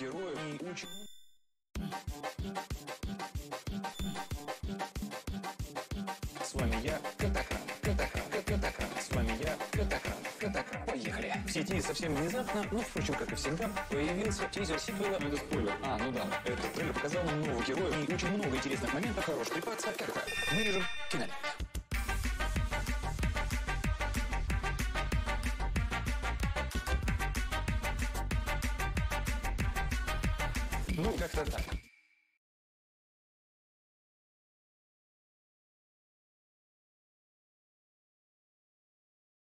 героев и учим... С вами я, Катакран, Катакран, Катакран. С вами я, Катакран, Катакран. Поехали. В сети совсем внезапно, ну, впрочем, как и всегда, появился тизер сиквела. Это спойлер. А, ну да. Этот трейлер показал нам нового героя и очень много интересных моментов, хорош трепаться. Вырежем финале. Ну, как-то так.